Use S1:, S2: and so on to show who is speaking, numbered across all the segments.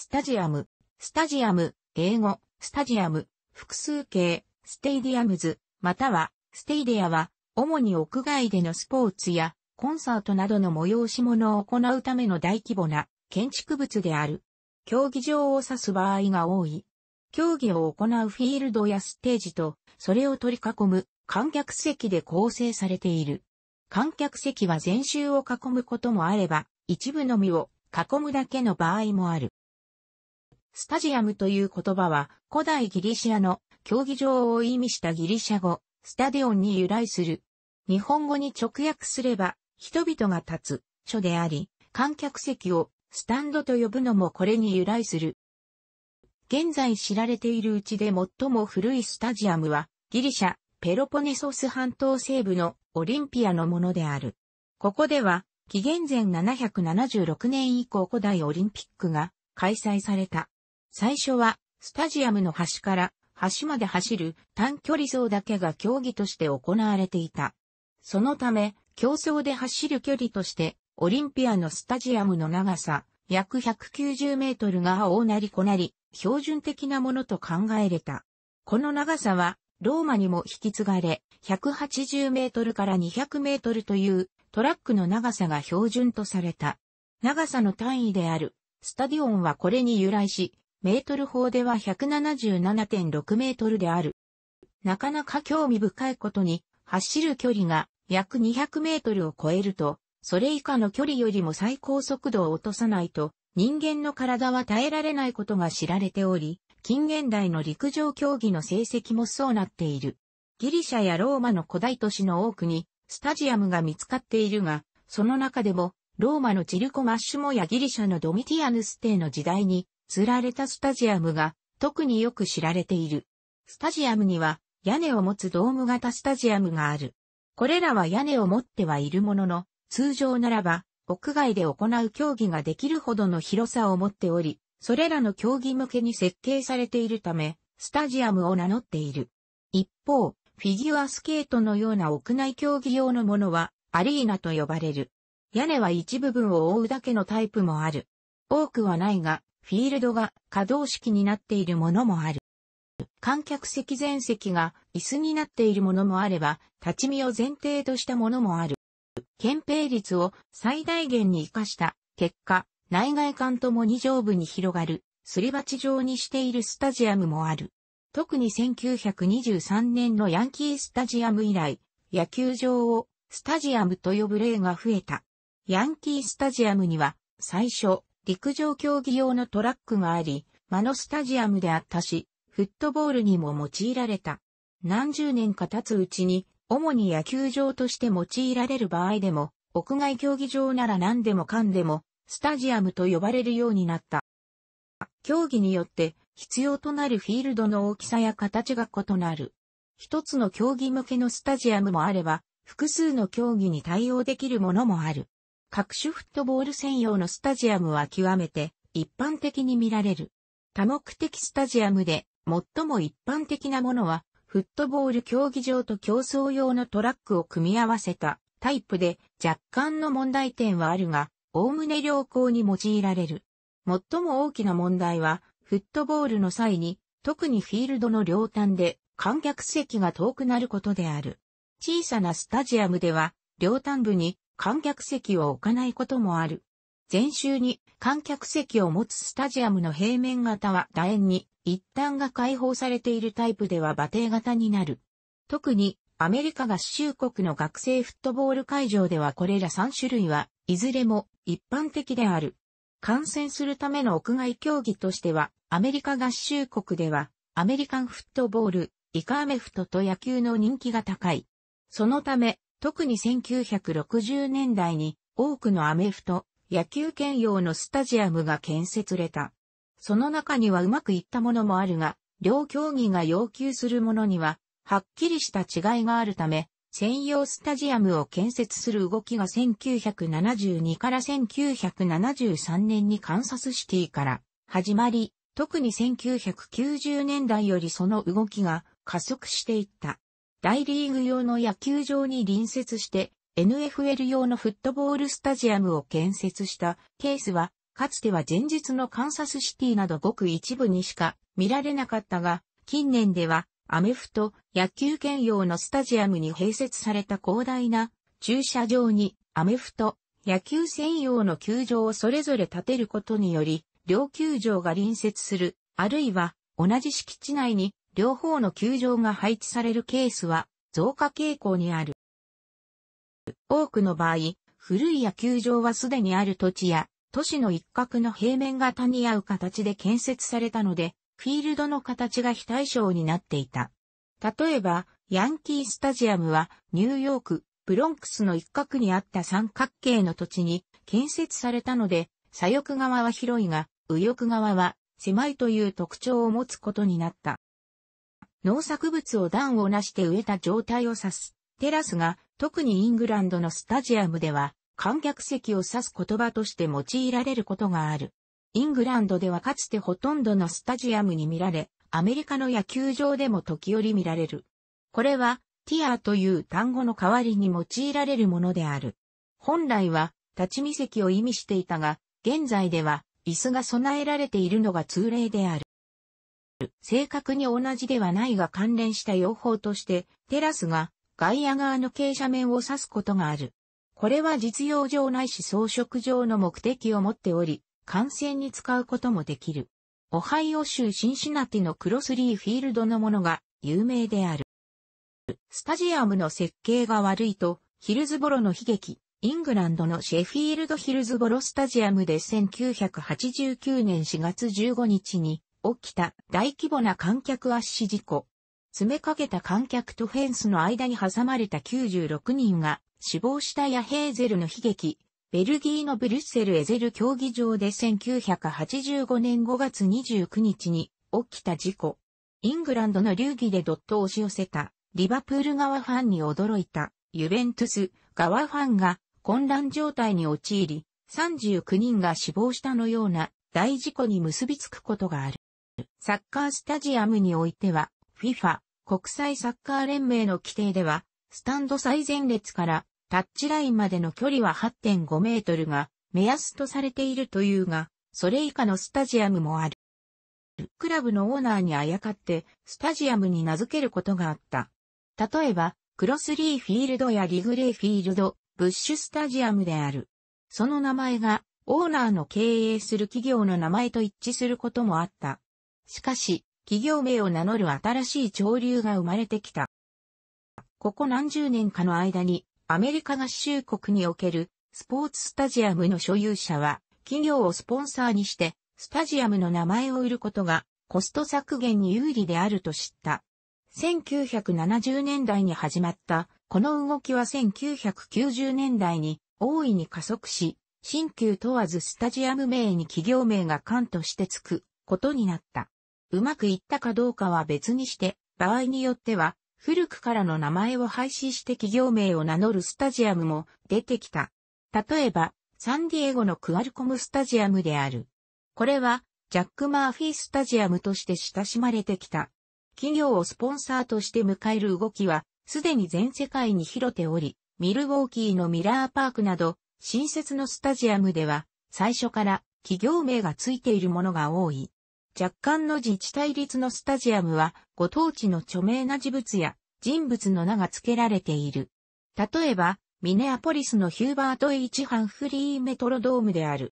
S1: スタジアム、スタジアム、英語、 stadium、複数形、 stadiums、または、 stadia は、主に屋外でのスポーツや、コンサートなどの催し物を行うための大規模な建築物である。競技場を指す場合が多い。競技を行うフィールドやステージと、それを取り囲む観客席で構成されている。観客席は全周を囲むこともあれば、一部のみを囲むだけの場合もある。スタジアムという言葉は古代ギリシアの競技場を意味したギリシャ語、スタディオンに由来する。日本語に直訳すれば、人々が立つ、書であり、観客席をスタンドと呼ぶのもこれに由来する。現在知られているうちで最も古いスタジアムは、ギリシャ、ペロポネソス半島西部のオリンピアのものである。ここでは、紀元前776年以降古代オリンピックが開催された。最初は、スタジアムの端から端まで走る短距離走だけが競技として行われていた。そのため、競争で走る距離として、オリンピアのスタジアムの長さ、約190メートルが大なり小なり、標準的なものと考えれた。この長さは、ローマにも引き継がれ、180メートルから200メートルというトラックの長さが標準とされた。長さの単位である、スタディオンはこれに由来し、メートル法では177.6メートルである。なかなか興味深いことに、走る距離が約200メートルを超えると、それ以下の距離よりも最高速度を落とさないと、人間の体は耐えられないことが知られており、近現代の陸上競技の成績もそうなっている。ギリシャやローマの古代都市の多くに、スタジアムが見つかっているが、その中でも、ローマのチルコマッシュモやギリシャのドミティアヌス帝の時代に、釣られたスタジアムが、特によく知られている。スタジアムには、屋根を持つドーム型スタジアムがある。これらは屋根を持ってはいるものの、通常ならば、屋外で行う競技ができるほどの広さを持っており、それらの競技向けに設計されているため、スタジアムを名乗っている。一方、フィギュアスケートのような屋内競技用のものは、アリーナと呼ばれる。屋根は一部分を覆うだけのタイプもある。多くはないが、フィールドが可動式になっているものもある。観客席全席が椅子になっているものもあれば、立ち見を前提としたものもある。憲兵率を最大限に活かした結果、内外間ともに上部に広がる、すり鉢状にしているスタジアムもある。特に1923年のヤンキースタジアム以来、野球場をスタジアムと呼ぶ例が増えた。ヤンキースタジアムには、最初、陸上競技用のトラックがあり、間のスタジアムであったし、フットボールにも用いられた。何十年か経つうちに、主に野球場として用いられる場合でも、屋外競技場なら何でもかんでも、スタジアムと呼ばれるようになった。競技によって必要となるフィールドの大きさや形が異なる。一つの競技向けのスタジアムもあれば、複数の競技に対応できるものもある。各種フットボール専用のスタジアムは極めて一般的に見られる。多目的スタジアムで最も一般的なものは、フットボール競技場と競争用のトラックを組み合わせたタイプで若干の問題点はあるが、おおむね良好に用いられる。最も大きな問題は、フットボールの際に、特にフィールドの両端で観客席が遠くなることである。小さなスタジアムでは、両端部に観客席を置かないこともある。前週に観客席を持つスタジアムの平面型は楕円に一端が開放されているタイプでは馬蹄型になる。特にアメリカ合衆国の学生フットボール会場ではこれら3種類はいずれも一般的である。観戦するための屋外競技としてはアメリカ合衆国ではアメリカンフットボール、イカアメフトと野球の人気が高い。そのため、特に1960年代に多くのアメフト、野球兼用のスタジアムが建設れた。その中にはうまくいったものもあるが、両競技が要求するものには、はっきりした違いがあるため、専用スタジアムを建設する動きが1972から1973年にカンサスシティから始まり、特に1990年代よりその動きが加速していった。大リーグ用の野球場に隣接して NFL 用のフットボールスタジアムを建設した。ケースはかつては前日のカンサスシティなどごく一部にしか見られなかったが、近年ではアメフト、野球兼用のスタジアムに併設された広大な駐車場にアメフト、野球専用の球場をそれぞれ建てることにより、両球場が隣接する、あるいは同じ敷地内に両方の球場が配置されるケースは増加傾向にある。多くの場合、古い野球場はすでにある土地や都市の一角の平面型に合う形で建設されたので、フィールドの形が非対称になっていた。例えば、ヤンキースタジアムはニューヨーク、ブロンクスの一角にあった三角形の土地に建設されたので、左翼側は広いが、右翼側は狭いという特徴を持つことになった。農作物を段をなして植えた状態を指す。テラスが特にイングランドのスタジアムでは観客席を指す言葉として用いられることがある。イングランドではかつてほとんどのスタジアムに見られ、アメリカの野球場でも時折見られる。これは、ティアという単語の代わりに用いられるものである。本来は、立ち見席を意味していたが、現在では、椅子が備えられているのが通例である。正確に同じではないが関連した用法として、テラスが外野側の傾斜面を指すことがある。これは実用上ないし装飾上の目的を持っており、観戦に使うこともできる。オハイオ州シンシナティのクロスリーフィールドのものが有名である。スタジアムの設計が悪いと、ヒルズボロの悲劇、イングランドのシェフィールドヒルズボロスタジアムで1989年4月15日に起きた大規模な観客圧死事故。詰めかけた観客とフェンスの間に挟まれた96人が死亡したヤヘーゼルの悲劇、ベルギーのブリュッセルエゼル競技場で1985年5月29日に起きた事故。イングランドの流儀でドットを押し寄せたリバプール側ファンに驚いたユベントゥス側ファンが混乱状態に陥り39人が死亡したのような大事故に結びつくことがある。サッカースタジアムにおいては FIFA 国際サッカー連盟の規定ではスタンド最前列からタッチラインまでの距離は8.5メートルが目安とされているというが、それ以下のスタジアムもある。クラブのオーナーにあやかってスタジアムに名付けることがあった。例えば、クロスリーフィールドやリグレーフィールド、ブッシュスタジアムである。その名前がオーナーの経営する企業の名前と一致することもあった。しかし、企業名を名乗る新しい潮流が生まれてきた。ここ何十年かの間に、アメリカ合衆国におけるスポーツスタジアムの所有者は、企業をスポンサーにして、スタジアムの名前を売ることが、コスト削減に有利であると知った。1970年代に始まった、この動きは1990年代に大いに加速し、新旧問わずスタジアム名に企業名が関としてつくことになった。うまくいったかどうかは別にして、場合によっては古くからの名前を廃止して企業名を名乗るスタジアムも出てきた。例えば、サンディエゴのクアルコムスタジアムである。これは、ジャック・マーフィースタジアムとして親しまれてきた。企業をスポンサーとして迎える動きは、すでに全世界に広ており、ミルウォーキーのミラーパークなど、新設のスタジアムでは、最初から企業名がついているものが多い。若干の自治体立のスタジアムは、ご当地の著名な事物や人物の名が付けられている。例えば、ミネアポリスのヒューバート・イチハンフリーメトロドームである。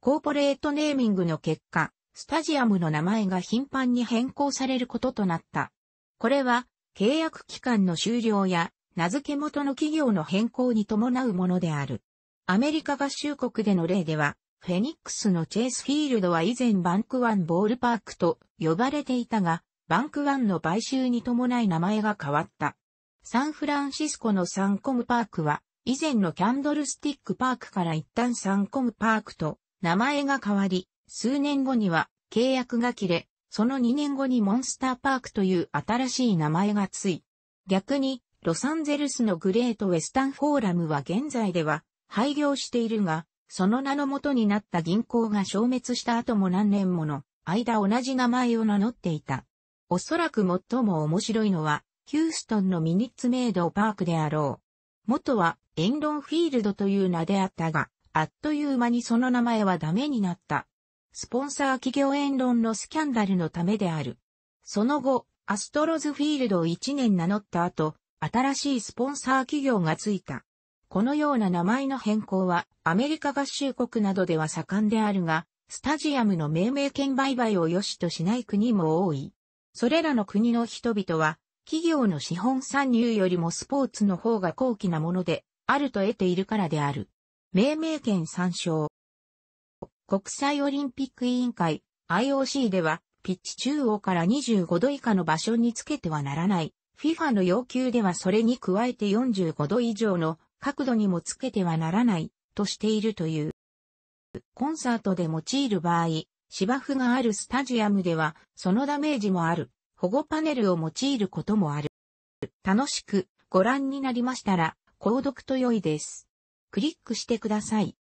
S1: コーポレートネーミングの結果、スタジアムの名前が頻繁に変更されることとなった。これは、契約期間の終了や、名付け元の企業の変更に伴うものである。アメリカ合衆国での例では、フェニックスのチェイスフィールドは以前バンクワンボールパークと呼ばれていたが、バンクワンの買収に伴い名前が変わった。サンフランシスコのサンコムパークは、以前のキャンドルスティックパークから一旦サンコムパークと名前が変わり、数年後には契約が切れ、その2年後にモンスターパークという新しい名前がつい。逆に、ロサンゼルスのグレートウェスタンフォーラムは現在では廃業しているが、その名の元になった銀行が消滅した後も何年もの間同じ名前を名乗っていた。おそらく最も面白いのは、ヒューストンのミニッツメイドパークであろう。元はエンロンフィールドという名であったが、あっという間にその名前はダメになった。スポンサー企業言論のスキャンダルのためである。その後、アストロズフィールドを1年名乗った後、新しいスポンサー企業がついた。このような名前の変更はアメリカ合衆国などでは盛んであるが、スタジアムの命名権売買を良しとしない国も多い。それらの国の人々は、企業の資本参入よりもスポーツの方が高貴なもので、あると得ているからである。命名権参照。国際オリンピック委員会 IOC では、ピッチ中央から25度以下の場所につけてはならない。FIFA の要求ではそれに加えて45度以上の角度にもつけてはならないとしているという。コンサートで用いる場合、芝生があるスタジアムではそのダメージもある。保護パネルを用いることもある。楽しくご覧になりましたら、購読と良いです。クリックしてください。